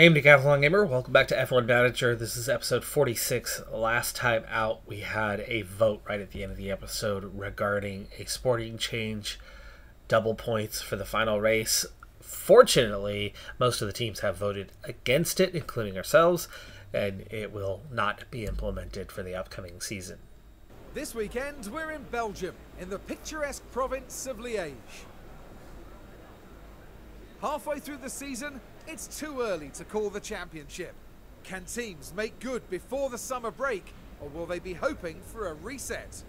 Hey, Decathlon Gamer, welcome back to F1 Manager. This is episode 46. Last time out, we had a vote right at the end of the episode regarding a sporting change, double points for the final race. Fortunately, most of the teams have voted against it, including ourselves, and it will not be implemented for the upcoming season. This weekend, we're in Belgium, in the picturesque province of Liège. Halfway through the season, it's too early to call the championship. Can teams make good before the summer break, or will they be hoping for a reset?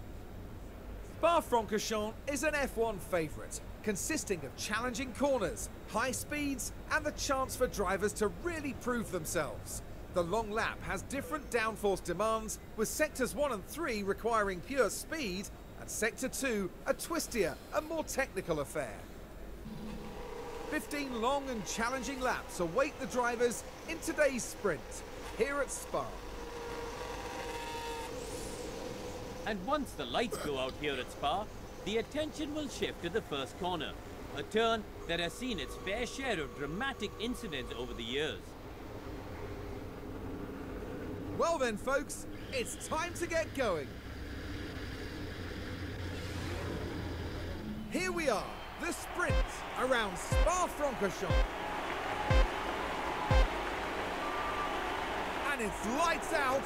Spa-Francorchamps is an F1 favourite, consisting of challenging corners, high speeds, and the chance for drivers to really prove themselves. The long lap has different downforce demands, with sectors 1 and 3 requiring pure speed, and sector 2 a twistier and more technical affair. 15 long and challenging laps await the drivers in today's sprint here at Spa. And once the lights go out here at Spa, the attention will shift to the first corner, a turn that has seen its fair share of dramatic incidents over the years. Well then, folks, it's time to get going. Here we are, the sprint around Spa-Francorchamps. And it's lights out,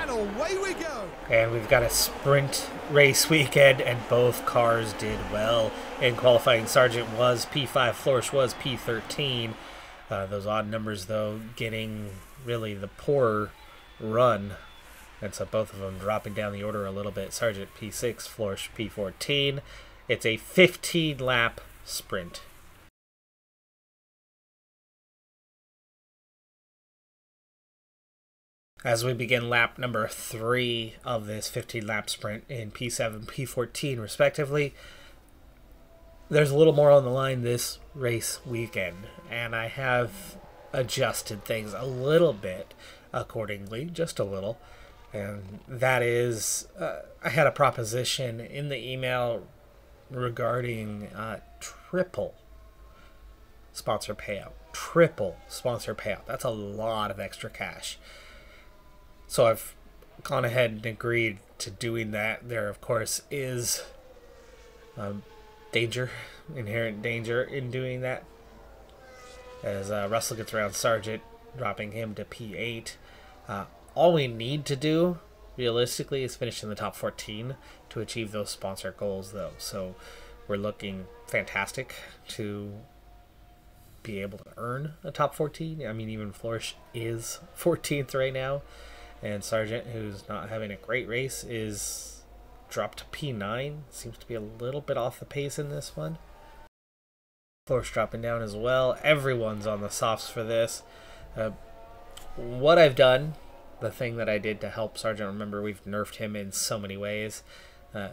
and away we go. And we've got a sprint race weekend, and both cars did well. In qualifying, Sargent was P5, Florsch was P13. Uh, those odd numbers, though, getting really the poorer run. And so both of them dropping down the order a little bit. Sargent P6, Florsch P14. It's a 15 lap sprint. As we begin lap number three of this 15 lap sprint in P7, P14, respectively, there's a little more on the line this race weekend, and I have adjusted things a little bit accordingly, just a little. And that is, uh, I had a proposition in the email regarding uh, triple sponsor payout. Triple sponsor payout. That's a lot of extra cash. So I've gone ahead and agreed to doing that. There, of course, is um, danger, inherent danger in doing that. As uh, Russell gets around Sargent, dropping him to P8. Uh, all we need to do, realistically, is finish in the top 14 to achieve those sponsor goals, though. So we're looking fantastic to be able to earn a top 14. I mean, even Florsch is 14th right now. And Sargent, who's not having a great race, is dropped to P9. Seems to be a little bit off the pace in this one. Florsch dropping down as well. Everyone's on the softs for this. Uh, what I've done, the thing that I did to help Sargent. remember we've nerfed him in so many ways. Uh,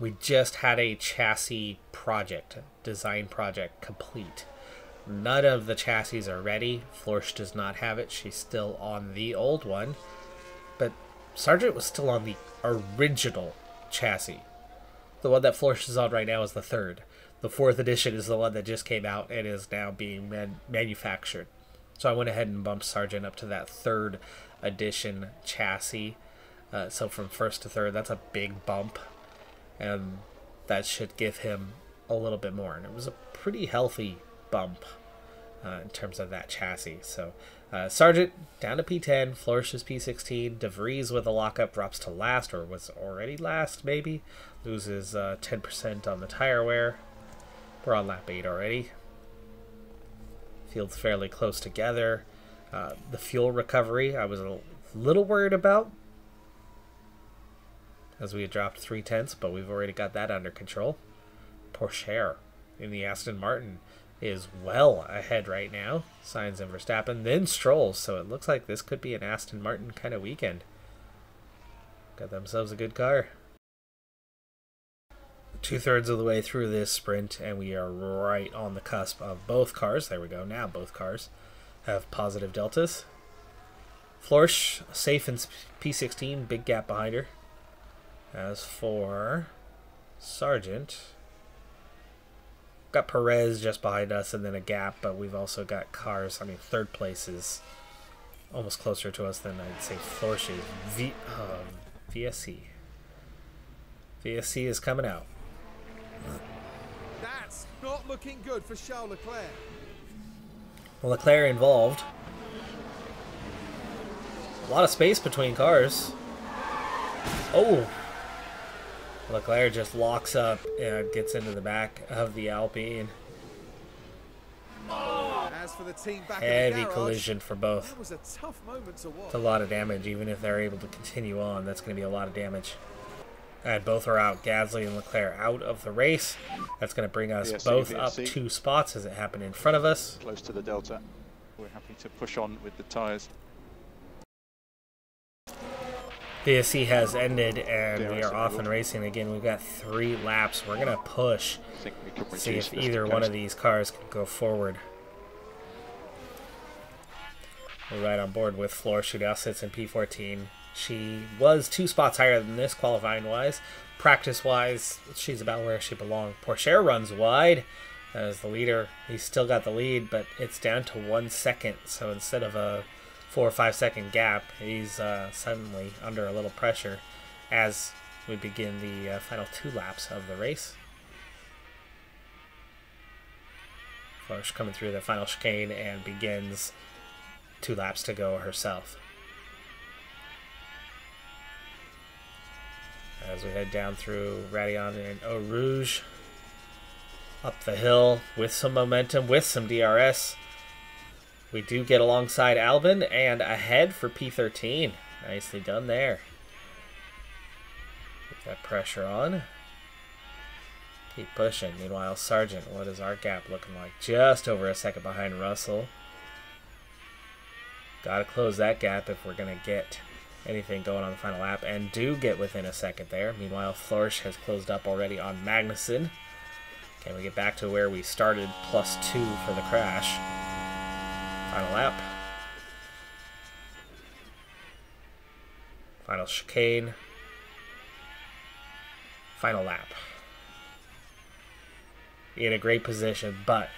we just had a chassis project, design project complete. None of the chassis are ready. Florsch does not have it. She's still on the old one. But Sargent was still on the original chassis. The one that Florsch is on right now is the third. The fourth edition is the one that just came out and is now being man manufactured. So I went ahead and bumped Sargent up to that third edition chassis. Uh, so from first to third, that's a big bump. And that should give him a little bit more. And it was a pretty healthy bump uh, in terms of that chassis. So uh, Sargent down to P10, Flourishes P16, DeVries with a lockup drops to last, or was already last maybe, loses uh, 10% on the tire wear. We're on lap 8 already. Field's fairly close together. Uh, the fuel recovery I was a little worried about as we had dropped three tenths, but we've already got that under control. Pourchaire in the Aston Martin is well ahead right now. Sainz and Verstappen, then Strolls. So it looks like this could be an Aston Martin kind of weekend. Got themselves a good car. Two thirds of the way through this sprint, and we are right on the cusp of both cars. There we go. Now both cars have positive deltas. Florsch safe in P16, big gap behind her. As for Sargent, got Perez just behind us and then a gap, but we've also got cars. I mean, third place is almost closer to us than I'd say Florsch is. V, um, VSC. VSC is coming out. That's not looking good for Charles Leclerc. Leclerc involved. A lot of space between cars. Oh! Leclerc just locks up and gets into the back of the Alpine. As for the team back Heavy garage, collision for both. That was a tough moment to watch. It's a lot of damage, even if they're able to continue on. That's going to be a lot of damage. And both are out. Gasly and Leclerc out of the race. That's going to bring us VSC, both up two spots as it happened in front of us. close to the delta. We're happy to push on with the tyres. VSC has ended and we are off and racing again. We've got three laps. We're going to push, I think we can reduce see if either one of these cars can go forward. We're right on board with Floor She now sits in P14. She was two spots higher than this qualifying wise. Practice wise, she's about where she belonged. Pourchaire runs wide as the leader. He's still got the lead, but it's down to one second. So instead of a four or five second gap, he's uh, suddenly under a little pressure as we begin the uh, final two laps of the race. Florsch coming through the final chicane and begins two laps to go herself. As we head down through Raidillon and Eau Rouge, up the hill with some momentum, with some DRS. We do get alongside Albon and ahead for P13. Nicely done there. Keep that pressure on. Keep pushing. Meanwhile, Sargent, what is our gap looking like? Just over a second behind Russell. Gotta close that gap if we're gonna get anything going on the final lap, and do get within a second there. Meanwhile, Florsch has closed up already on Magnussen. Can we get back to where we started, plus two for the crash? Final lap. Final chicane. Final lap. In a great position, but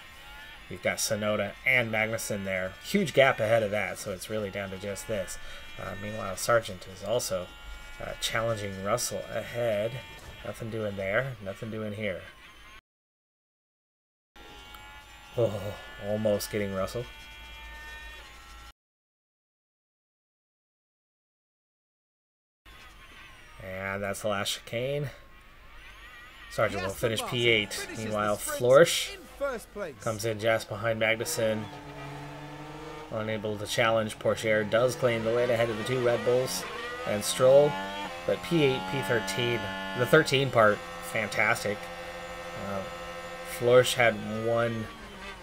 We've got Tsunoda and Magnussen there. Huge gap ahead of that, so it's really down to just this. Uh, meanwhile, Sargent is also uh, challenging Russell ahead. Nothing doing there, nothing doing here. Oh, almost getting Russell. And that's the last chicane. Sargent will finish P8. Meanwhile, Florsch in comes in just behind Magnussen. Unable to challenge, Pourchaire does claim the lead ahead of the two Red Bulls and Stroll. But P8, P13, the 13 part, fantastic. Uh, Florsch had one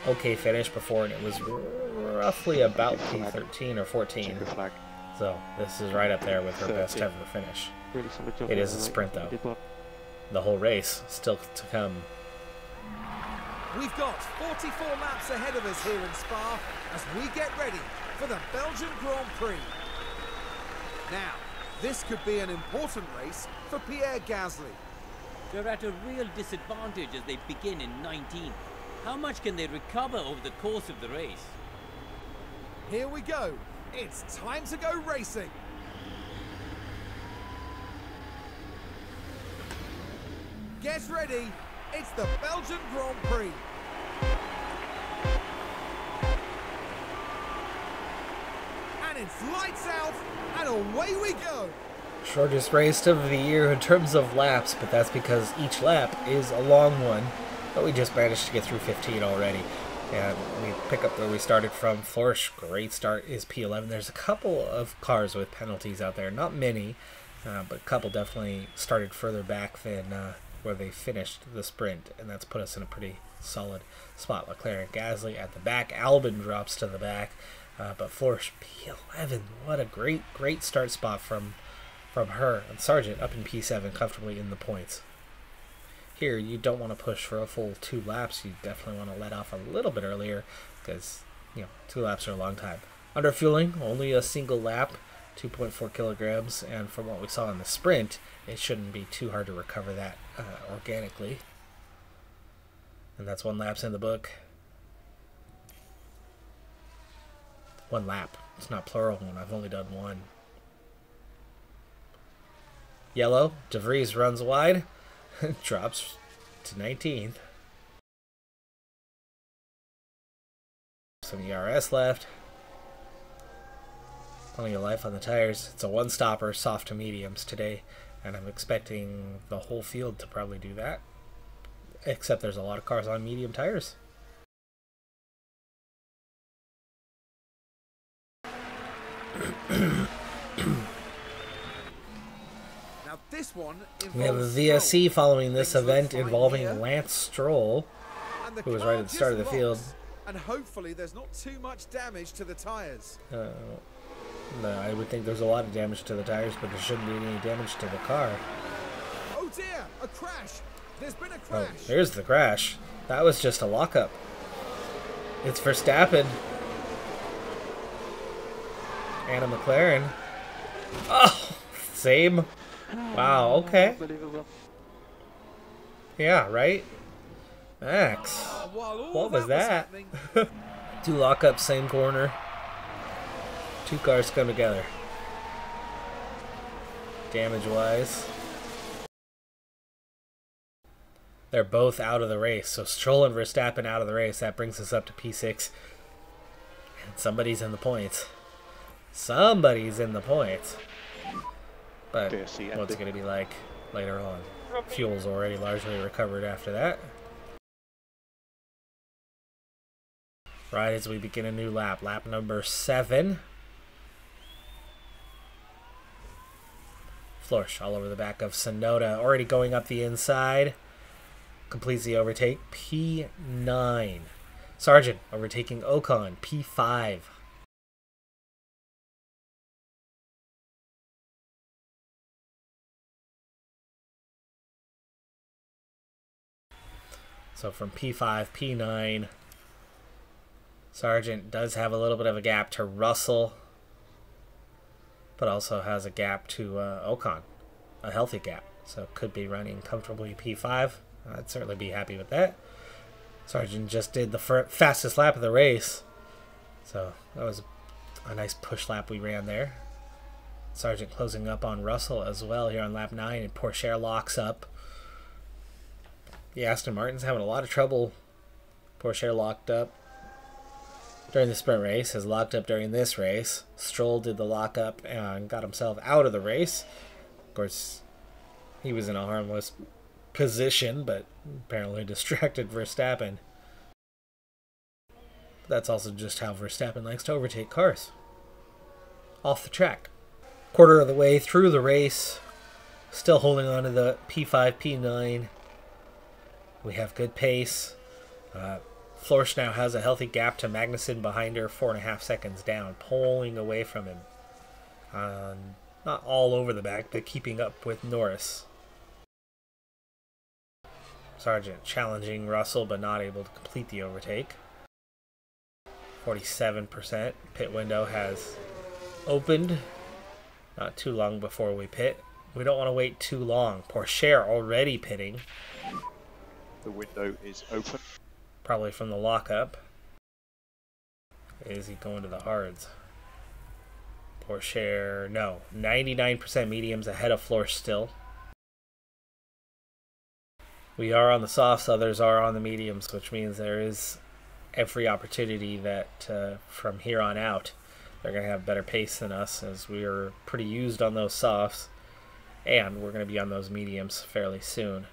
okay finish before, and it was roughly about P13 or 14. So this is right up there with her best ever finish. Really solid job It is a sprint, though. You did well. The whole race still to come. We've got 44 laps ahead of us here in Spa as we get ready for the Belgian Grand Prix. Now, this could be an important race for Pierre Gasly. They're at a real disadvantage as they begin in 19th. How much can they recover over the course of the race? Here we go. It's time to go racing. Get ready. It's the Belgian Grand Prix. And it's lights out and away we go. Shortest race of the year in terms of laps, but that's because each lap is a long one. But we just managed to get through 15 already. And we pick up where we started from. Florsch, great start, is P11. There's a couple of cars with penalties out there. Not many, uh, but a couple definitely started further back than uh, where they finished the sprint. And that's put us in a pretty solid spot. Leclerc and Gasly at the back. Albon drops to the back. Uh, but Florsch, P11. What a great, great start spot from from her and Sargent up in P7 comfortably in the points. Here, you don't want to push for a full two laps. You definitely want to let off a little bit earlier because, you know, two laps are a long time. Under fueling, only a single lap, 2.4 kilograms, and from what we saw in the sprint, it shouldn't be too hard to recover that uh, organically. And that's one lap's in the book. One lap. It's not plural when I've only done one. Yellow. DeVries runs wide. Drops to 19th. Some ERS left. Plenty of life on the tires. It's a one stopper, soft to mediums today, and I'm expecting the whole field to probably do that. Except there's a lot of cars on medium tires. Now this one We have a VSC following this event involving. Lance Stroll. Who was right at the start of the field. And hopefully there's not too much damage to the tyres. Uh, no, I would think there's a lot of damage to the tires, but there shouldn't be any damage to the car. Oh dear, a crash. There's been a Oh, crash. there's the crash. That was just a lockup. It's Verstappen. Anna McLaren. Oh, same. Wow, okay. Yeah, right? Max. What was that? happening, Two lockups, same corner. Two cars come together. Damage wise. They're both out of the race. So Stroll and Verstappen out of the race. That brings us up to P6. And somebody's in the points. Somebody's in the points. But what's it going to be like later on? Fuel's already largely recovered after that. Right as we begin a new lap, lap number seven. Florsch all over the back of Tsunoda, already going up the inside. Completes the overtake, P9. Sargent overtaking Ocon, P5. So from P5, P9, Sargent does have a little bit of a gap to Russell, but also has a gap to uh, Ocon, a healthy gap. So could be running comfortably P5. I'd certainly be happy with that. Sargent just did the fastest lap of the race, so that was a nice push lap we ran there. Sargent closing up on Russell as well here on lap 9, and Pourchaire locks up. The Aston Martin's having a lot of trouble. Porsche locked up during the sprint race, has locked up during this race. Stroll did the lockup and got himself out of the race. Of course, he was in a harmless position, but apparently distracted Verstappen. That's also just how Verstappen likes to overtake cars. Off the track. Quarter of the way through the race, still holding on to the P5, P9. We have good pace. Uh, Florsch now has a healthy gap to Magnussen behind her, four and a half seconds down, pulling away from him. Um, not all over the back, but keeping up with Norris. Sargent challenging Russell, but not able to complete the overtake. 47% pit window has opened. Not too long before we pit. We don't want to wait too long. Pourchaire already pitting. The window is open. Probably from the lockup. Is he going to the hards? Pourchaire. no. 99% mediums ahead of Florsch still. We are on the softs, others are on the mediums, which means there is every opportunity that uh, from here on out they're going to have better pace than us as we are pretty used on those softs and we're going to be on those mediums fairly soon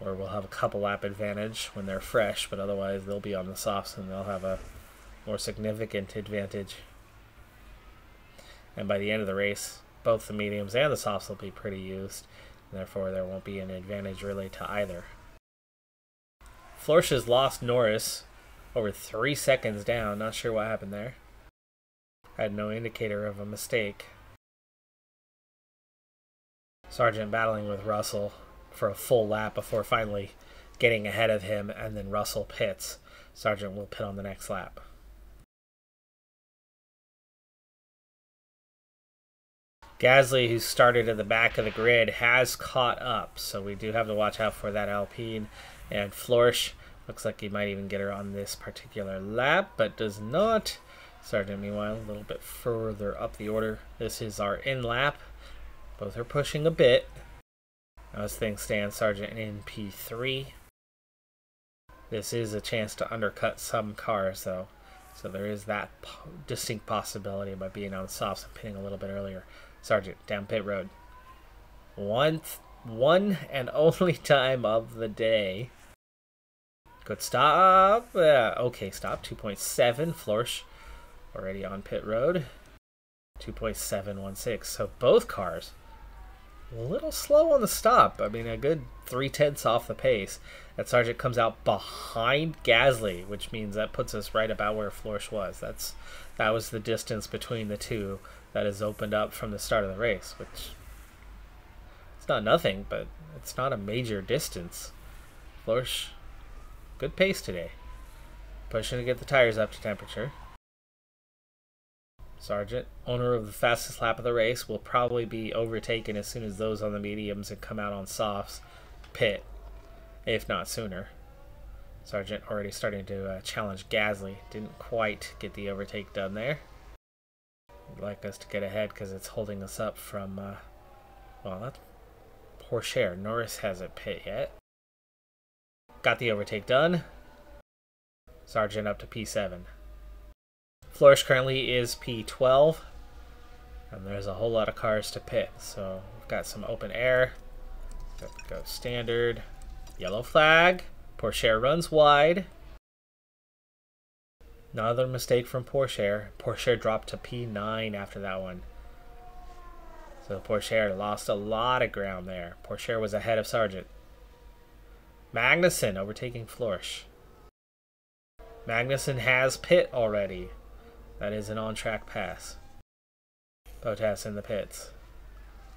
or we'll have a couple lap advantage when they're fresh, but otherwise they'll be on the softs and they'll have a more significant advantage. And by the end of the race, both the mediums and the softs will be pretty used, and therefore there won't be an advantage really to either. Florsch has lost Norris over three seconds down. Not sure what happened there. I Had no indicator of a mistake. Sargent battling with Russell for a full lap before finally getting ahead of him, and then Russell pits. Sargent will pit on the next lap. Gasly, who started at the back of the grid, has caught up, so we do have to watch out for that Alpine. And Florsch looks like he might even get her on this particular lap, but does not. Sargent, meanwhile, a little bit further up the order. This is our in lap. Both are pushing a bit. As things stand, Sargent in P3. This is a chance to undercut some cars, though. So there is that distinct possibility by being on softs and pitting a little bit earlier. Sargent, down pit road. One, one and only time of the day. Good stop. Uh, okay, stop. 2.7. Florsch already on pit road. 2.716. So both cars a little slow on the stop. I mean, a good three tenths off the pace. That Sargent comes out behind Gasly, which means that puts us right about where Florsch was. That's that was the distance between the two that has opened up from the start of the race, which it's not nothing, but it's not a major distance. Florsch, good pace today. Pushing to get the tires up to temperature. Sargent, owner of the fastest lap of the race, will probably be overtaken as soon as those on the mediums and come out on softs pit, if not sooner. Sargent already starting to uh, challenge Gasly. Didn't quite get the overtake done there. Would like us to get ahead because it's holding us up from, uh, well, that's Pourchaire. Norris hasn't pit yet. Got the overtake done. Sargent up to P7. Florsch currently is P12. And there's a whole lot of cars to pit. So we've got some open air. Go standard. Yellow flag. Pourchaire runs wide. Another mistake from Pourchaire. Pourchaire dropped to P9 after that one. So Pourchaire lost a lot of ground there. Pourchaire was ahead of Sargent. Magnussen overtaking Florsch. Magnussen has pit already. That is an on-track pass. Bottas in the pits.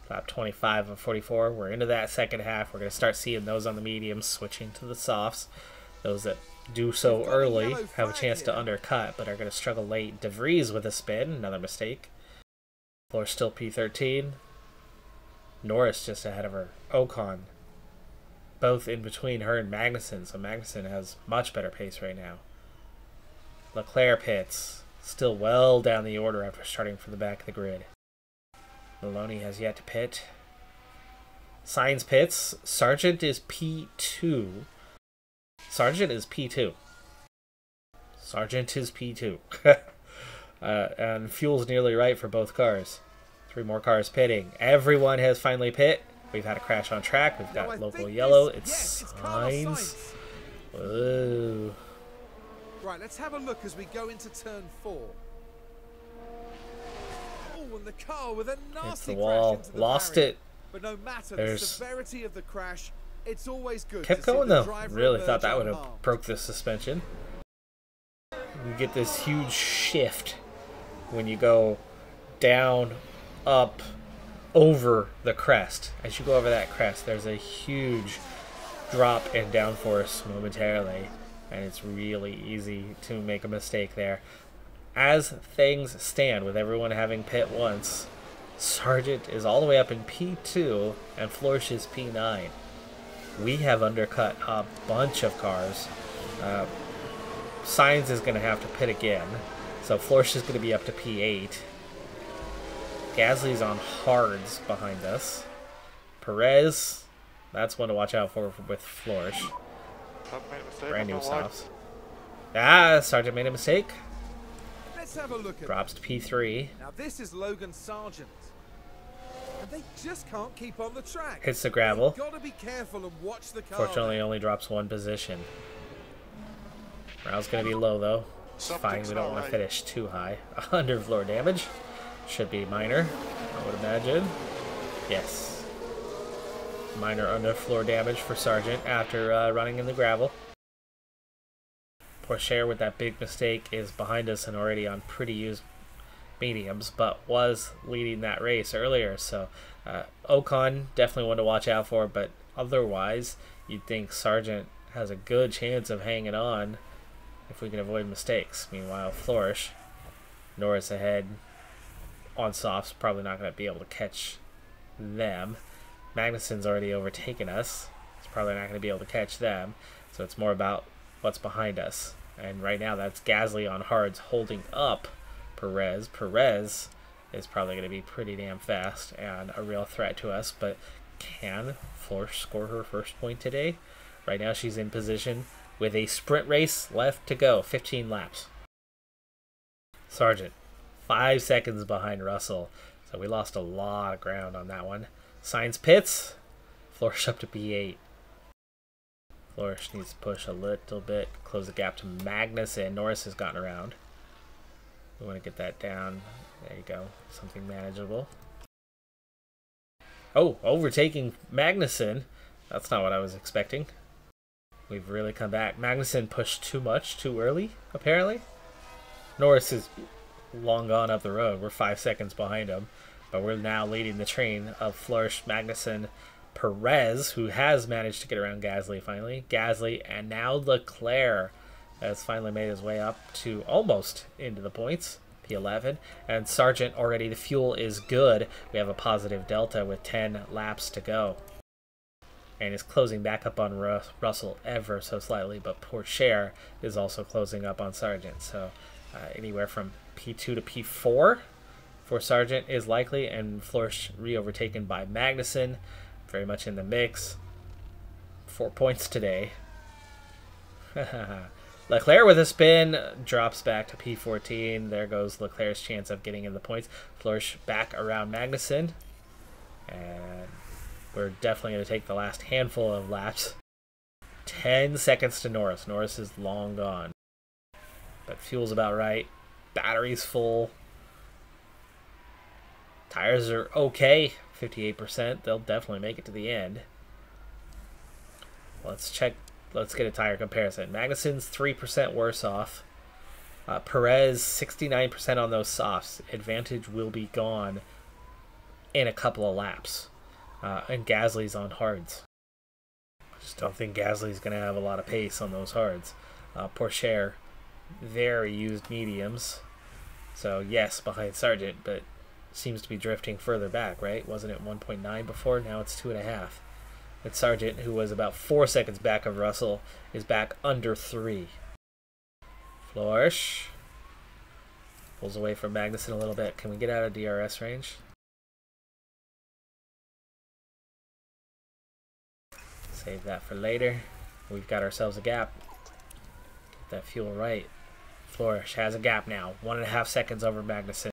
Lap 25 of 44. We're into that second half. We're going to start seeing those on the mediums switching to the softs. Those that do so early have a chance to undercut, but are going to struggle late. DeVries with a spin. Another mistake. Florsch still P13. Norris just ahead of her. Ocon. Both in between her and Magnussen, so Magnussen has much better pace right now. Leclerc pits. Still well down the order after starting from the back of the grid. Maloney has yet to pit. Sainz pits. Sargent is P2. Sargent is P2. Sargent is P2. uh, and fuel's nearly right for both cars. Three more cars pitting. Everyone has finally pit. We've had a crash on track. We've got local yellow. It's yes. Whoa. Right, let's have a look as we go into turn four. Oh, and the car with a nasty the wall. Crash into the Lost barrier. it. But no matter There's... the severity of the crash, it's always good. Kept going though. Really thought that would have broke the suspension. You get this huge shift when you go down, up, over the crest. As you go over that crest, there's a huge drop in downforce momentarily and it's really easy to make a mistake there. As things stand, with everyone having pit once, Sargent is all the way up in P2 and Florsch is P9. We have undercut a bunch of cars. Uh, Sainz is going to have to pit again, so Florsch is going to be up to P8. Gasly's on hards behind us. Perez, that's one to watch out for with Florsch. Brand new softs. Ah, Sargent made a mistake. Let's have a look at Drops to P3. Now this is Logan Sargent. And they just can't keep on the track. Hits the gravel. Gotta be careful and watch the car. Fortunately only drops one position. Morale's gonna be low though. It's fine, we don't want to finish too high. Under floor damage. Should be minor, I would imagine. Yes minor underfloor damage for Sargent after uh, running in the gravel. Pourchaire with that big mistake is behind us and already on pretty used mediums, but was leading that race earlier. So uh, Ocon definitely one to watch out for, but otherwise you'd think Sargent has a good chance of hanging on if we can avoid mistakes. Meanwhile, Florsch, Norris ahead, on softs, probably not going to be able to catch them. Magnussen's already overtaken us. It's probably not going to be able to catch them. So it's more about what's behind us. And right now, that's Gasly on hards holding up Perez. Perez is probably going to be pretty damn fast and a real threat to us. But can Florsch score her first point today? Right now, she's in position with a sprint race left to go 15 laps. Sargent, five seconds behind Russell. So we lost a lot of ground on that one. Sainz pits. Florsch up to P8. Florsch needs to push a little bit, close the gap to Magnussen. Norris has gotten around. We want to get that down. There you go. Something manageable. Oh, overtaking Magnussen. That's not what I was expecting. We've really come back. Magnussen pushed too much too early, apparently. Norris is long gone up the road. We're five seconds behind him. But we're now leading the train of Florsch Magnussen Perez, who has managed to get around Gasly finally. Gasly, and now Leclerc has finally made his way up to almost into the points. P11. And Sargent already, the fuel is good. We have a positive delta with 10 laps to go. And is closing back up on Russell ever so slightly, but Pourchaire is also closing up on Sargent. So uh, anywhere from P2 to P4 for Sargent is likely, and Florsch re-overtaken by Magnussen, very much in the mix. Four points today. Leclerc with a spin drops back to P14. There goes Leclerc's chance of getting in the points. Florsch back around Magnussen. And we're definitely going to take the last handful of laps. 10 seconds to Norris. Norris is long gone. But fuel's about right. Battery's full. Tires are okay, 58%. They'll definitely make it to the end. Let's check. Let's get a tire comparison. Magnussen's 3% worse off. Uh, Perez, 69% on those softs. Advantage will be gone in a couple of laps. Uh, and Gasly's on hards. I just don't think Gasly's going to have a lot of pace on those hards. Uh, Pourchaire, very used mediums. So, yes, behind Sargent, but seems to be drifting further back, right? Wasn't it 1.9 before? Now it's 2.5. And Sargent, who was about 4 seconds back of Russell, is back under 3. Florsch pulls away from Magnussen a little bit. Can we get out of DRS range? Save that for later. We've got ourselves a gap. Get that fuel right. Florsch has a gap now. One and a half seconds over Magnussen.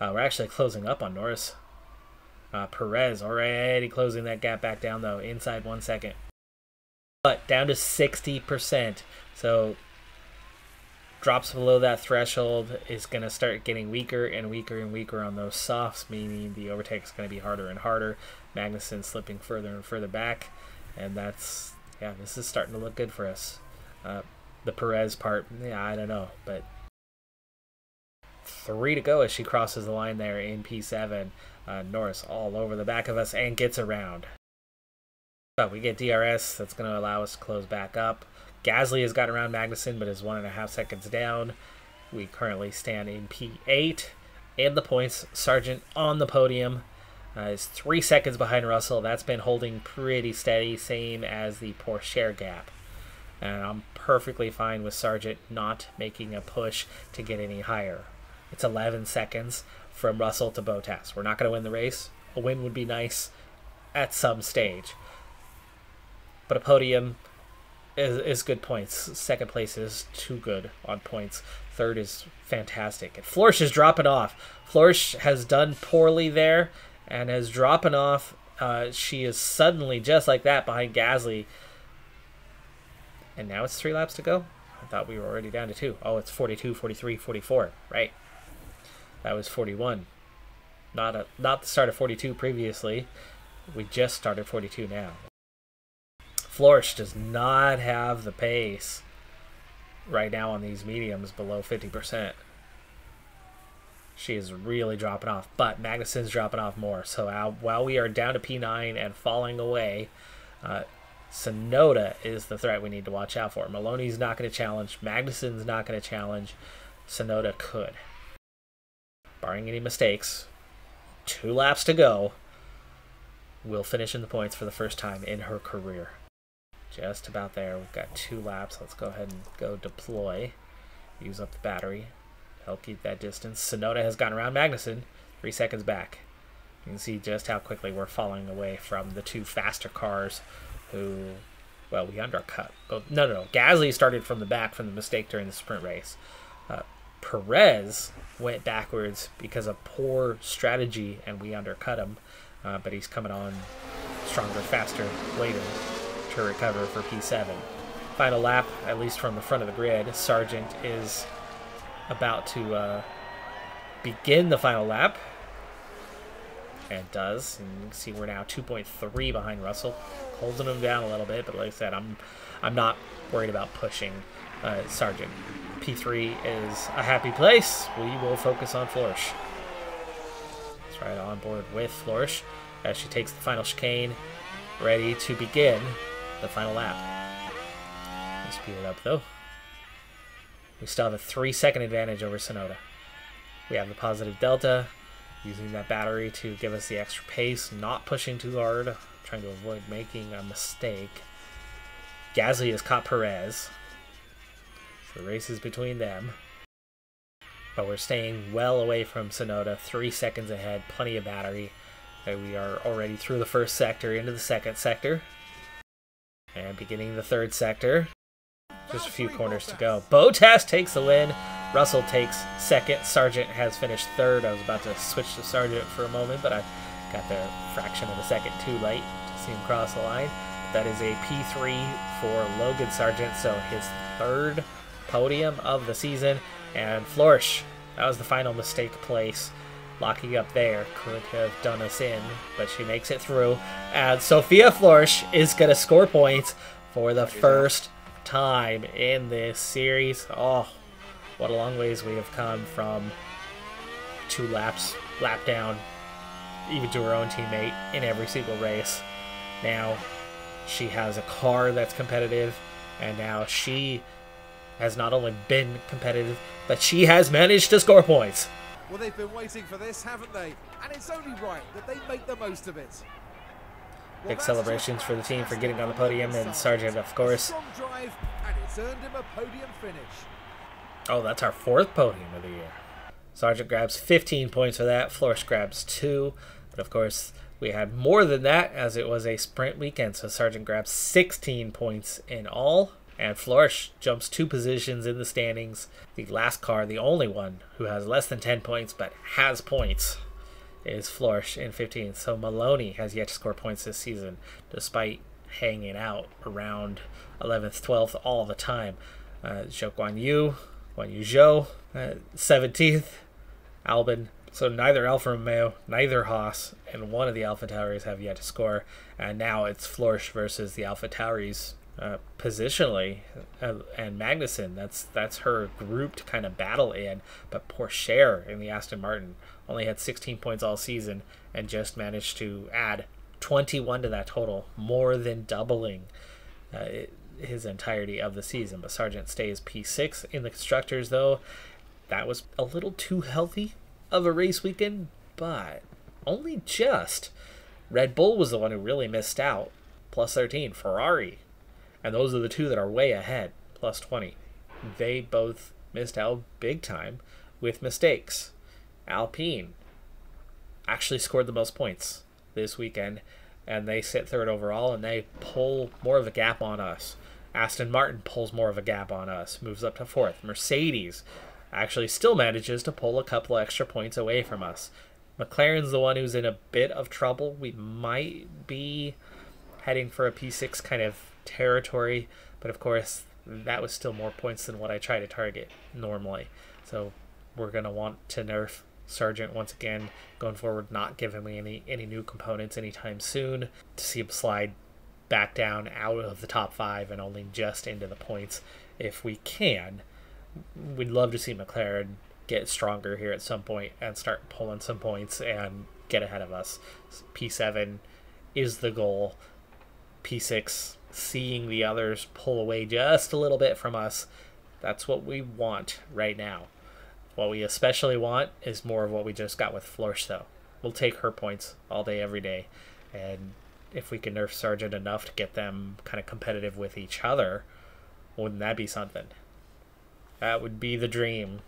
Uh, we're actually closing up on Norris. Uh, Perez already closing that gap back down, though, inside one second. But down to 60%. So drops below that threshold is going to start getting weaker and weaker and weaker on those softs, meaning the overtake is going to be harder and harder. Magnussen slipping further and further back. And that's, yeah, this is starting to look good for us. Uh, the Perez part, yeah, I don't know. But three to go as she crosses the line there in P7. Uh, Norris all over the back of us and gets around. But we get DRS. That's going to allow us to close back up. Gasly has got around Magnussen, but is one and a half seconds down. We currently stand in P8. And the points. Sargent on the podium uh, is three seconds behind Russell. That's been holding pretty steady, same as the Pourchaire gap. And I'm perfectly fine with Sargent not making a push to get any higher. It's 11 seconds from Russell to Bottas. We're not going to win the race. A win would be nice at some stage. But a podium is, is good points. Second place is too good on points. Third is fantastic. And Florsch is dropping off. Florsch has done poorly there and is dropping off. Uh, she is suddenly just like that behind Gasly. And now it's three laps to go. I thought we were already down to two. Oh, it's 42, 43, 44. Right. That was 41. Not a not the start of 42 previously. We just started 42 now. Florsch does not have the pace right now on these mediums below 50%. She is really dropping off, but Magnussen's dropping off more. So uh, while we are down to P9 and falling away, uh, Tsunoda is the threat we need to watch out for. Maloney's not going to challenge. Magnussen's not going to challenge. Tsunoda could. Barring any mistakes, two laps to go, will finish in the points for the first time in her career. Just about there. We've got two laps. Let's go ahead and go deploy. Use up the battery. Help keep that distance. Tsunoda has gone around Magnussen. Three seconds back. You can see just how quickly we're falling away from the two faster cars who, well, we undercut. No, no, no. Gasly started from the back from the mistake during the sprint race. Uh, Perez went backwards because of poor strategy, and we undercut him. Uh, but he's coming on stronger, faster later to recover for P7. Final lap, at least from the front of the grid, Sargent is about to uh, begin the final lap. And does. And you can see we're now 2.3 behind Russell. Holding him down a little bit, but like I said, I'm I'm not worried about pushing uh, Sargent. P3 is a happy place. We will focus on Florsch. That's right, on board with Florsch as she takes the final chicane, ready to begin the final lap. Let speed it up though. We still have a three second advantage over Tsunoda. We have the positive delta, using that battery to give us the extra pace, not pushing too hard, trying to avoid making a mistake. Gasly has caught Perez. So the race is between them. But we're staying well away from Tsunoda, three seconds ahead, plenty of battery. And we are already through the first sector into the second sector. And beginning the third sector. Just a few corners to go. Bottas takes the win. Russell takes second. Sargent has finished third. I was about to switch to Sargent for a moment, but I got the fraction of a second too late to see him cross the line. That is a P3 for Logan Sargent, so his third podium of the season. And Florsch, that was the final mistake place. Locking up there could have done us in, but she makes it through. And Sophia Florsch is going to score points for the first time in this series. Oh, what a long ways we have come from two laps, lap down, even to her own teammate in every single race. Now she has a car that's competitive, and now she has not only been competitive, but she has managed to score points. Well, they've been waiting for this, haven't they? And it's only right that they make the most of it. Big celebrations for the team for getting on the podium, and Sargent, of course. Drive, and it's earned him a podium finish. Oh, that's our fourth podium of the year. Sargent grabs 15 points for that. Florsch grabs two. But of course, we had more than that as it was a sprint weekend. So Sargent grabs 16 points in all. And Florsch jumps two positions in the standings. The last car, the only one who has less than 10 points but has points, is Florsch in 15th. So Maloney has yet to score points this season, despite hanging out around 11th, 12th all the time. Uh, Zhou Guan Yu, Guan Yu Zhou, uh, 17th, Albon. So neither Alfa Romeo, neither Haas, and one of the Alpha Tauris have yet to score. And now it's Florsch versus the Alpha Tauris uh, positionally, uh, and Magnussen. That's that's her group to kind of battle in. But Pourchaire in the Aston Martin only had 16 points all season and just managed to add 21 to that total, more than doubling uh, his entirety of the season. But Sargent stays P6 in the constructors, though. That was a little too healthy of a race weekend, but only just. Red Bull was the one who really missed out, plus 13. Ferrari and those are the two that are way ahead, plus 20. They both missed out big time with mistakes. Alpine actually scored the most points this weekend, and they sit third overall, and they pull more of a gap on us. Aston Martin pulls more of a gap on us, moves up to fourth. Mercedes actually still manages to pull a couple extra points away from us. McLaren's the one who's in a bit of trouble. We might be heading for a P6 kind of territory, but of course, that was still more points than what I try to target normally. So we're going to want to nerf Sargent once again going forward, not give him any, any new components anytime soon to see him slide back down out of the top five and only just into the points if we can. We'd love to see McLaren get stronger here at some point and start pulling some points and get ahead of us. P7 is the goal. P6 seeing the others pull away just a little bit from us. That's what we want right now. What we especially want is more of what we just got with Florsch, though. We'll take her points all day, every day. And if we can nerf Sargent enough to get them kind of competitive with each other, wouldn't that be something? That would be the dream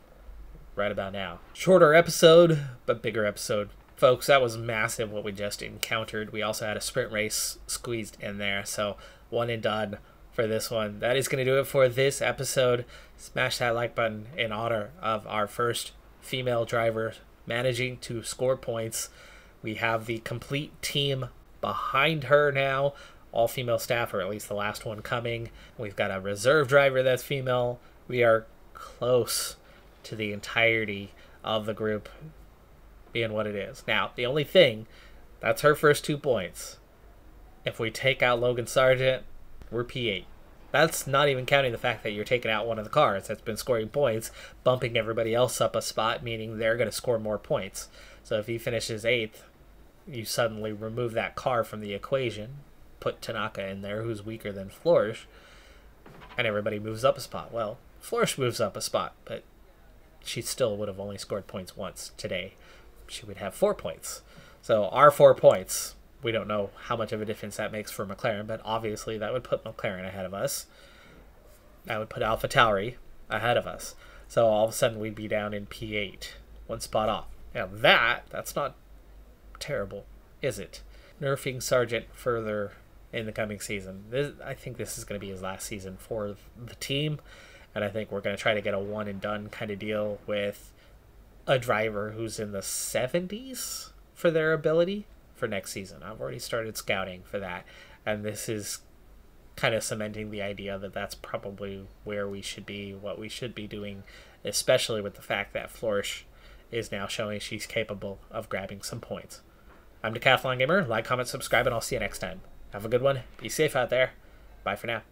right about now. Shorter episode, but bigger episode. Folks, that was massive what we just encountered. We also had a sprint race squeezed in there, so one and done for this one. That is going to do it for this episode. Smash that like button in honor of our first female driver managing to score points. We have the complete team behind her now. All female staff, or at least the last one coming. We've got a reserve driver that's female. We are close to the entirety of the group being what it is. Now, the only thing, that's her first two points. If we take out Logan Sargent, we're P8. That's not even counting the fact that you're taking out one of the cars that's been scoring points, bumping everybody else up a spot, meaning they're going to score more points. So if he finishes eighth, you suddenly remove that car from the equation, put Tanaka in there, who's weaker than Florsch, and everybody moves up a spot. Well, Florsch moves up a spot, but she still would have only scored points once today. She would have four points. So our four points we don't know how much of a difference that makes for McLaren, but obviously that would put McLaren ahead of us. That would put Alpha Tauri ahead of us. So all of a sudden we'd be down in P8, one spot off. Now that, that's not terrible, is it? Nerfing Sargent further in the coming season. This, I think this is going to be his last season for the team, and I think we're going to try to get a one and done kind of deal with a driver who's in the 70s for their ability for next season. I've already started scouting for that, and this is kind of cementing the idea that that's probably where we should be, what we should be doing, especially with the fact that Florsch is now showing she's capable of grabbing some points. I'm Decathlon Gamer. Like, comment, subscribe, and I'll see you next time. Have a good one. Be safe out there. Bye for now.